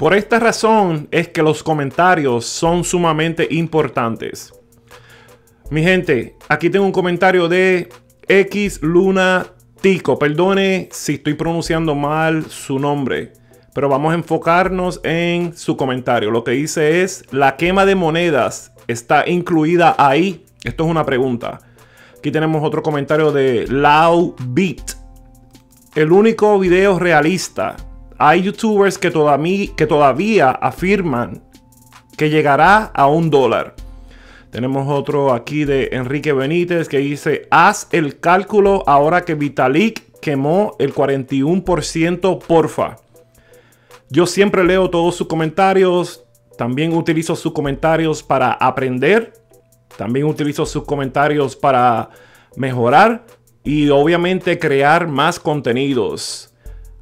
Por esta razón es que los comentarios son sumamente importantes. Mi gente, aquí tengo un comentario de X Luna Tico. Perdone si estoy pronunciando mal su nombre, pero vamos a enfocarnos en su comentario. Lo que dice es, la quema de monedas está incluida ahí. Esto es una pregunta. Aquí tenemos otro comentario de Lau Beat. El único video realista. Hay youtubers que todavía, afirman que llegará a un dólar. Tenemos otro aquí de Enrique Benítez que dice, haz el cálculo ahora que Vitalik quemó el 41%, porfa. Yo siempre leo todos sus comentarios, también utilizo sus comentarios para aprender también utilizo sus comentarios para mejorar y obviamente crear más contenidos.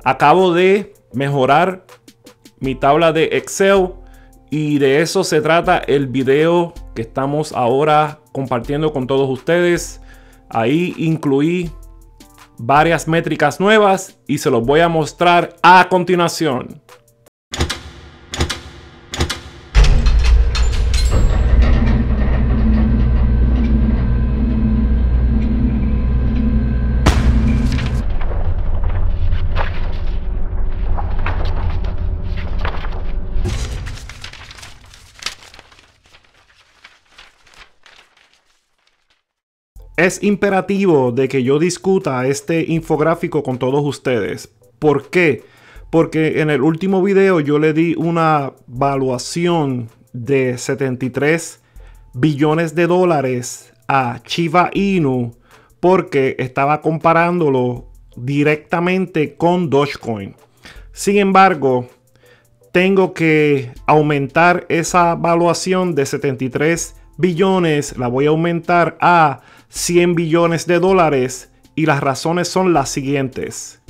Acabo de mejorar mi tabla de Excel y de eso se trata el video que estamos ahora compartiendo con todos ustedes. Ahí incluí varias métricas nuevas y se los voy a mostrar a continuación. Es imperativo de que yo discuta este infográfico con todos ustedes. ¿Por qué? Porque en el último video yo le di una valuación de 73 billones de dólares a Chiva Inu porque estaba comparándolo directamente con Dogecoin. Sin embargo, tengo que aumentar esa valuación de 73 billones, la voy a aumentar a 100 billones de dólares y las razones son las siguientes.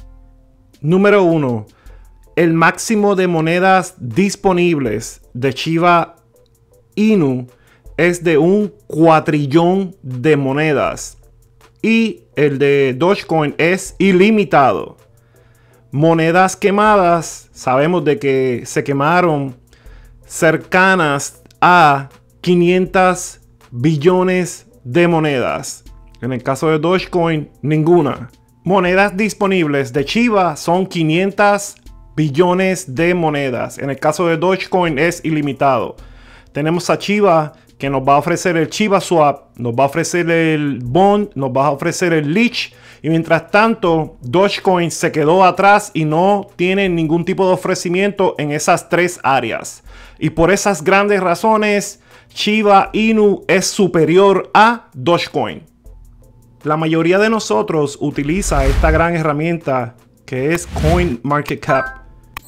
Número 1. El máximo de monedas disponibles de Chiva Inu es de un cuatrillón de monedas y el de Dogecoin es ilimitado. Monedas quemadas, sabemos de que se quemaron cercanas a 500 billones de monedas. En el caso de Dogecoin, ninguna. Monedas disponibles de Chiva son 500 billones de monedas. En el caso de Dogecoin es ilimitado. Tenemos a Chiva que nos va a ofrecer el Chiva Swap, nos va a ofrecer el Bond, nos va a ofrecer el Leech. Y mientras tanto, Dogecoin se quedó atrás y no tiene ningún tipo de ofrecimiento en esas tres áreas. Y por esas grandes razones, Shiba Inu es superior a Dogecoin. La mayoría de nosotros utiliza esta gran herramienta que es CoinMarketCap.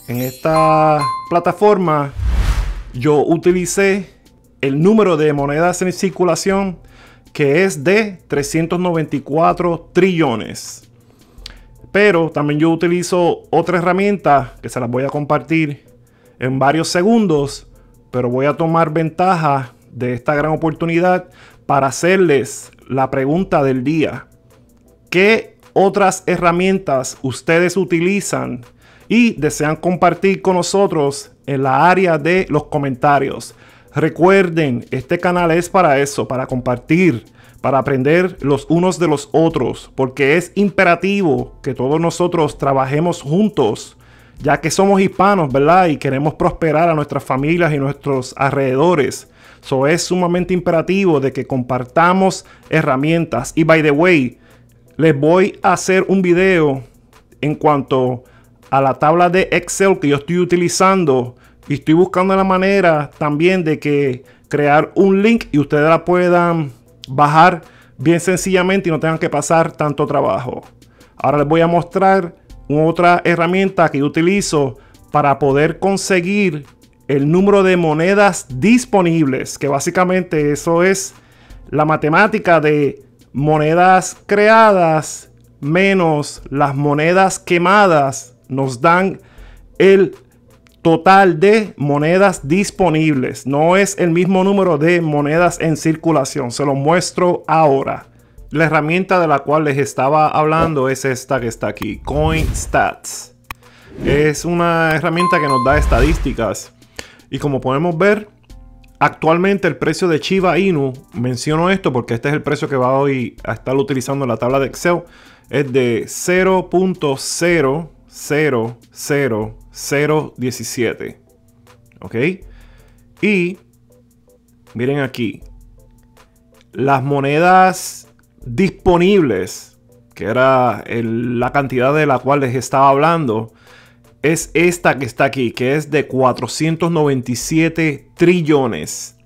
En esta plataforma yo utilicé el número de monedas en circulación que es de 394 trillones. Pero también yo utilizo otra herramienta que se las voy a compartir en varios segundos pero voy a tomar ventaja de esta gran oportunidad para hacerles la pregunta del día. ¿Qué otras herramientas ustedes utilizan y desean compartir con nosotros en la área de los comentarios? Recuerden, este canal es para eso, para compartir, para aprender los unos de los otros, porque es imperativo que todos nosotros trabajemos juntos ya que somos hispanos, ¿verdad? Y queremos prosperar a nuestras familias y nuestros alrededores. So es sumamente imperativo de que compartamos herramientas. Y by the way, les voy a hacer un video en cuanto a la tabla de Excel que yo estoy utilizando. Y estoy buscando la manera también de que crear un link y ustedes la puedan bajar bien sencillamente y no tengan que pasar tanto trabajo. Ahora les voy a mostrar otra herramienta que yo utilizo para poder conseguir el número de monedas disponibles, que básicamente eso es la matemática de monedas creadas menos las monedas quemadas nos dan el total de monedas disponibles. No es el mismo número de monedas en circulación. Se lo muestro ahora. La herramienta de la cual les estaba hablando es esta que está aquí, CoinStats. es una herramienta que nos da estadísticas. Y como podemos ver, actualmente el precio de Chiva Inu, menciono esto porque este es el precio que va hoy a estar utilizando en la tabla de Excel, es de 0.000017. ¿Ok? Y miren aquí, las monedas disponibles, que era la cantidad de la cual les estaba hablando, es esta que está aquí, que es de 497 trillones.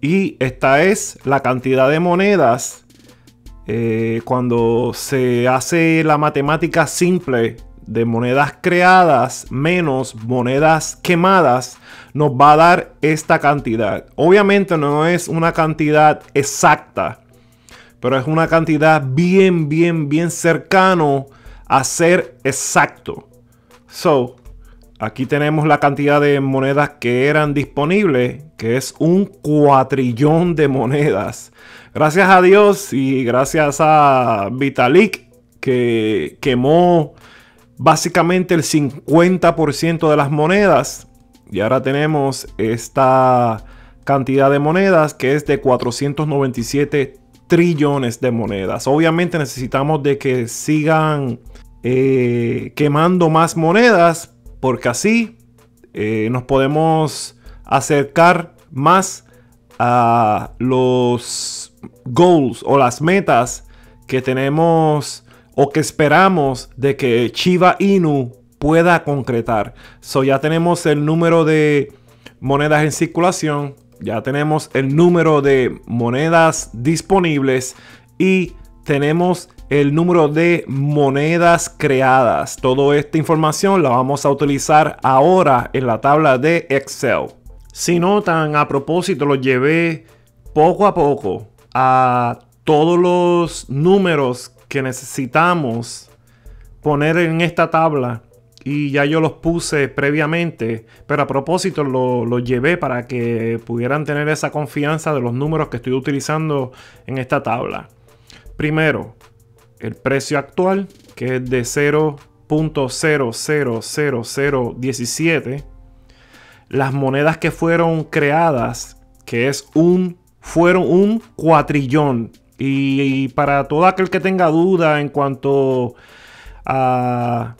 Y esta es la cantidad de monedas eh, cuando se hace la matemática simple de monedas creadas menos monedas quemadas, nos va a dar esta cantidad. Obviamente no es una cantidad exacta, pero es una cantidad bien, bien, bien cercano a ser exacto. So, aquí tenemos la cantidad de monedas que eran disponibles, que es un cuatrillón de monedas. Gracias a Dios y gracias a Vitalik que quemó básicamente el 50% de las monedas. Y ahora tenemos esta cantidad de monedas que es de 497 trillones de monedas. Obviamente necesitamos de que sigan eh, quemando más monedas porque así eh, nos podemos acercar más a los goals o las metas que tenemos o que esperamos de que Chiva Inu pueda concretar. So ya tenemos el número de monedas en circulación, ya tenemos el número de monedas disponibles y tenemos el número de monedas creadas. Toda esta información la vamos a utilizar ahora en la tabla de Excel. Si notan, a propósito, lo llevé poco a poco a todos los números que necesitamos poner en esta tabla y ya yo los puse previamente, pero a propósito lo, llevé para que pudieran tener esa confianza de los números que estoy utilizando en esta tabla. Primero, el precio actual, que es de 0.000017. Las monedas que fueron creadas, que es un, fueron un cuatrillón y, para todo aquel que tenga duda en cuanto a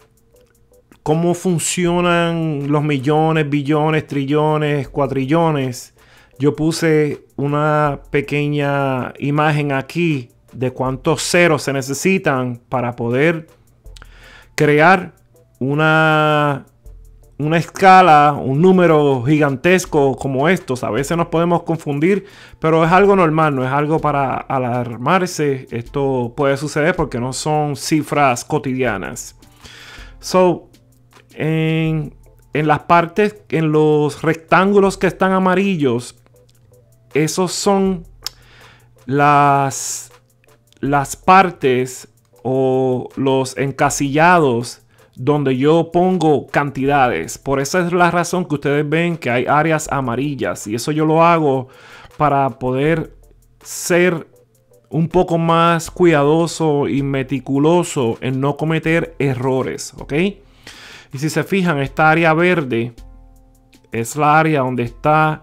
cómo funcionan los millones, billones, trillones, cuatrillones, yo puse una pequeña imagen aquí de cuántos ceros se necesitan para poder crear una una escala, un número gigantesco como estos. A veces nos podemos confundir, pero es algo normal, no es algo para alarmarse. Esto puede suceder porque no son cifras cotidianas. So, en, en las partes, en los rectángulos que están amarillos, esos son las, las partes o los encasillados donde yo pongo cantidades. Por esa es la razón que ustedes ven que hay áreas amarillas. Y eso yo lo hago para poder ser un poco más cuidadoso y meticuloso en no cometer errores. ¿Ok? Y si se fijan, esta área verde es la área donde está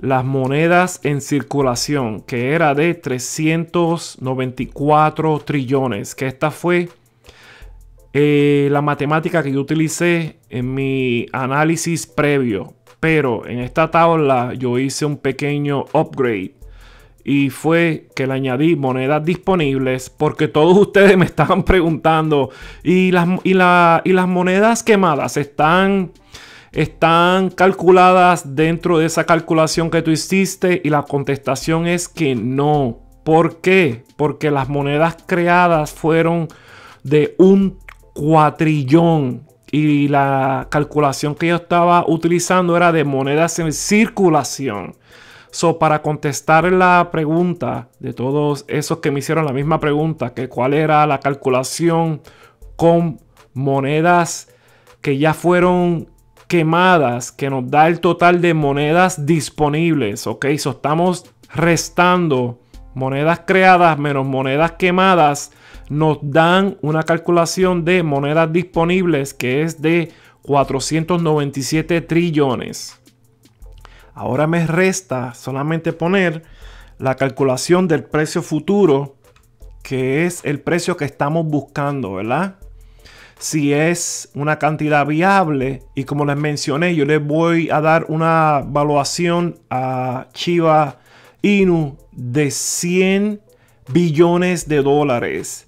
las monedas en circulación, que era de 394 trillones, que esta fue eh, la matemática que yo utilicé en mi análisis previo. Pero en esta tabla yo hice un pequeño upgrade. Y fue que le añadí monedas disponibles porque todos ustedes me estaban preguntando. ¿Y las, y las monedas quemadas están, están calculadas dentro de esa calculación que tú hiciste? Y la contestación es que no. ¿Por qué? Porque las monedas creadas fueron de un cuatrillón. Y la calculación que yo estaba utilizando era de monedas en circulación. So, para contestar la pregunta de todos esos que me hicieron la misma pregunta, que cuál era la calculación con monedas que ya fueron quemadas, que nos da el total de monedas disponibles. Ok, so estamos restando monedas creadas menos monedas quemadas nos dan una calculación de monedas disponibles que es de 497 trillones. Ahora me resta solamente poner la calculación del precio futuro, que es el precio que estamos buscando, ¿verdad? Si es una cantidad viable. Y como les mencioné, yo les voy a dar una evaluación a Chiva Inu de 100 billones de dólares.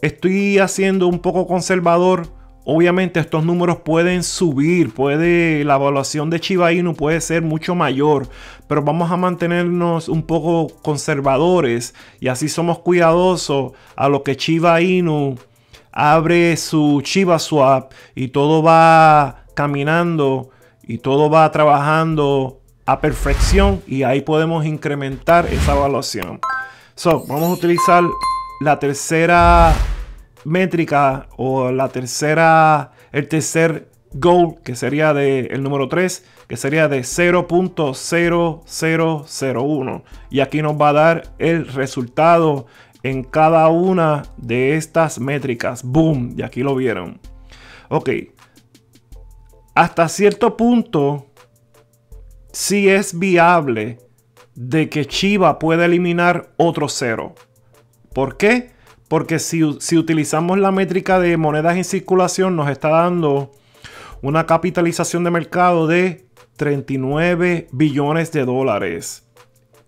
Estoy haciendo un poco conservador. Obviamente estos números pueden subir, puede la evaluación de Chiba Inu puede ser mucho mayor, pero vamos a mantenernos un poco conservadores. Y así somos cuidadosos a lo que Chiba Inu abre su Chiba Swap y todo va caminando y todo va trabajando a perfección y ahí podemos incrementar esa evaluación. So, vamos a utilizar la tercera métrica o la tercera, el tercer goal, que sería de, el número 3, que sería de 0.0001. Y aquí nos va a dar el resultado en cada una de estas métricas. Boom, y aquí lo vieron. Ok. Hasta cierto punto, si es viable de que Chiva pueda eliminar otro cero. ¿Por qué? Porque si, utilizamos la métrica de monedas en circulación, nos está dando una capitalización de mercado de 39 billones de dólares.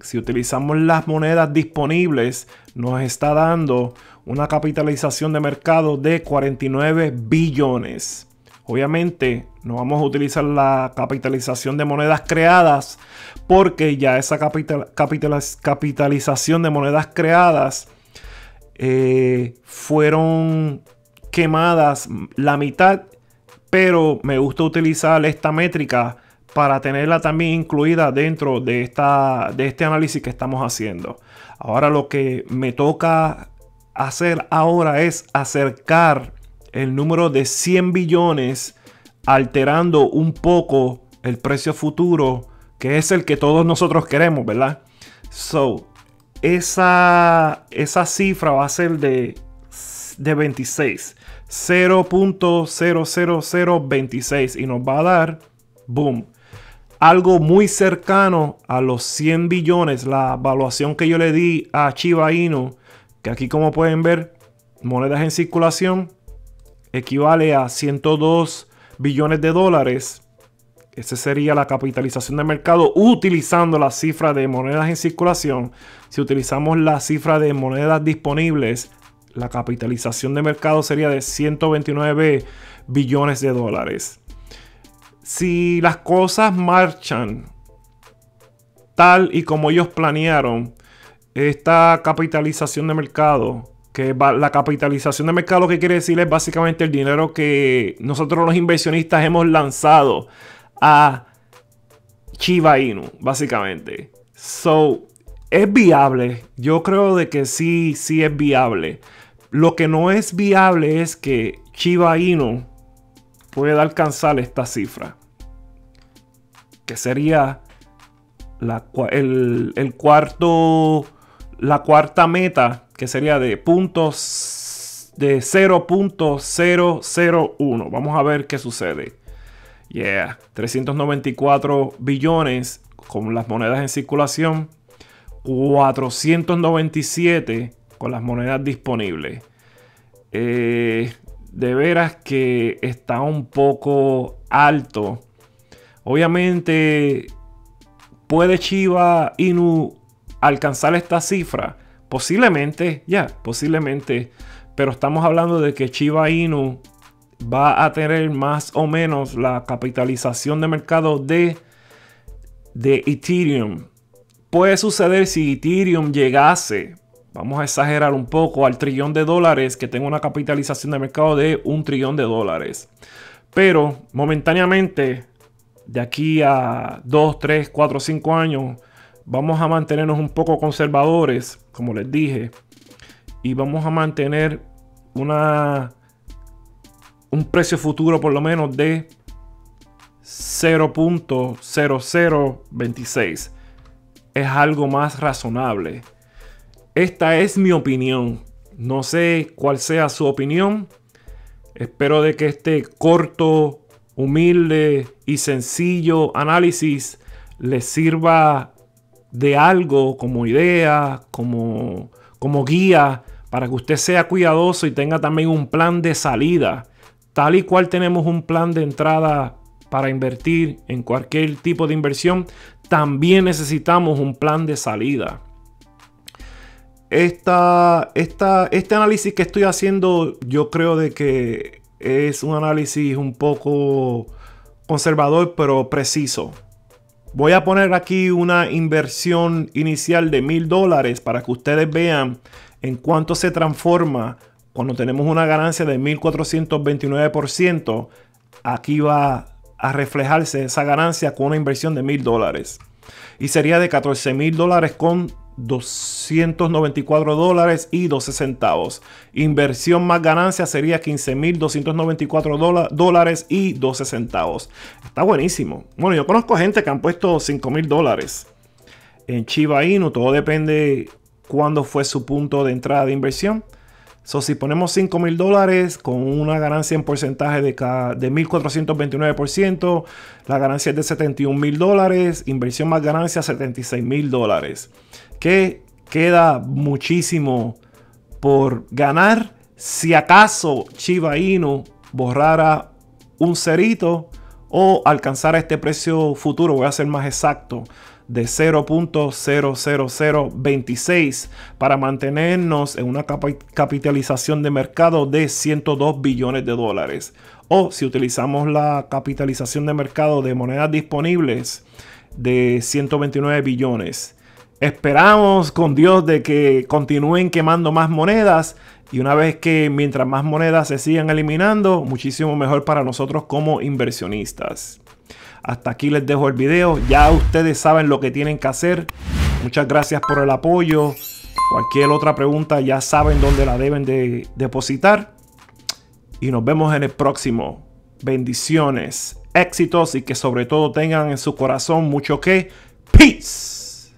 Si utilizamos las monedas disponibles, nos está dando una capitalización de mercado de 49 billones. Obviamente no vamos a utilizar la capitalización de monedas creadas porque ya esa capitalización de monedas creadas eh, fueron quemadas la mitad, pero me gusta utilizar esta métrica para tenerla también incluida dentro de, esta, de este análisis que estamos haciendo. Ahora lo que me toca hacer ahora es acercar el número de 100 billones alterando un poco el precio futuro que es el que todos nosotros queremos, ¿verdad? So, esa, esa cifra va a ser de, de 26. 0.00026 y nos va a dar, boom, algo muy cercano a los 100 billones, la evaluación que yo le di a Chiba Inu, que aquí como pueden ver, monedas en circulación, equivale a 102 billones de dólares. Esa sería la capitalización de mercado utilizando la cifra de monedas en circulación. Si utilizamos la cifra de monedas disponibles, la capitalización de mercado sería de 129 billones de dólares. Si las cosas marchan tal y como ellos planearon, esta capitalización de mercado, que la capitalización de mercado lo que quiere decir es básicamente el dinero que nosotros los inversionistas hemos lanzado a Chiba Inu, básicamente. So, es viable. Yo creo de que sí, sí es viable. Lo que no es viable es que Chiba Inu pueda alcanzar esta cifra. Que sería la, el, cuarto, la cuarta meta, que sería de puntos de 0.001. Vamos a ver qué sucede. Yeah, 394 billones con las monedas en circulación, 497 con las monedas disponibles. Eh, de veras que está un poco alto. Obviamente, ¿puede Chiva Inu alcanzar esta cifra? Posiblemente, ya, posiblemente. Pero estamos hablando de que Chiva Inu va a tener más o menos la capitalización de mercado de, de Ethereum. Puede suceder si Ethereum llegase, vamos a exagerar un poco, al trillón de dólares, que tenga una capitalización de mercado de un trillón de dólares. Pero momentáneamente, de aquí a 2, 3, 4, 5 años, vamos a mantenernos un poco conservadores, como les dije, y vamos a mantener una un precio futuro por lo menos de 0.0026. Es algo más razonable. Esta es mi opinión. No sé cuál sea su opinión. Espero de que este corto, humilde y sencillo análisis les sirva de algo como idea, como, como guía, para que usted sea cuidadoso y tenga también un plan de salida. Tal y cual tenemos un plan de entrada para invertir en cualquier tipo de inversión, también necesitamos un plan de salida. Esta, este análisis que estoy haciendo, yo creo de que es un análisis un poco conservador, pero preciso. Voy a poner aquí una inversión inicial de mil dólares para que ustedes vean en cuánto se transforma cuando tenemos una ganancia de 1429%. Aquí va a reflejarse esa ganancia con una inversión de mil dólares. Y sería de 14 mil dólares con 294 dólares y 12 centavos. Inversión más ganancia sería 15.294 dólares y 12 centavos. Está buenísimo. Bueno, yo conozco gente que han puesto 5 mil dólares en Chiba Inu. Todo depende cuándo fue su punto de entrada de inversión. So, si ponemos 5 mil dólares con una ganancia en porcentaje de, de 1.429%, la ganancia es de 71 mil dólares, inversión más ganancia 76 mil dólares. Que queda muchísimo por ganar si acaso Chiba Inu borrara un cerito o alcanzara este precio futuro. Voy a ser más exacto de 0.00026 para mantenernos en una capitalización de mercado de 102 billones de dólares. O si utilizamos la capitalización de mercado de monedas disponibles de 129 billones. Esperamos con Dios de que continúen quemando más monedas y una vez que mientras más monedas se sigan eliminando, muchísimo mejor para nosotros como inversionistas. Hasta aquí les dejo el video. Ya ustedes saben lo que tienen que hacer. Muchas gracias por el apoyo. Cualquier otra pregunta ya saben dónde la deben de depositar. Y nos vemos en el próximo. Bendiciones, éxitos y que sobre todo tengan en su corazón mucho que. Peace.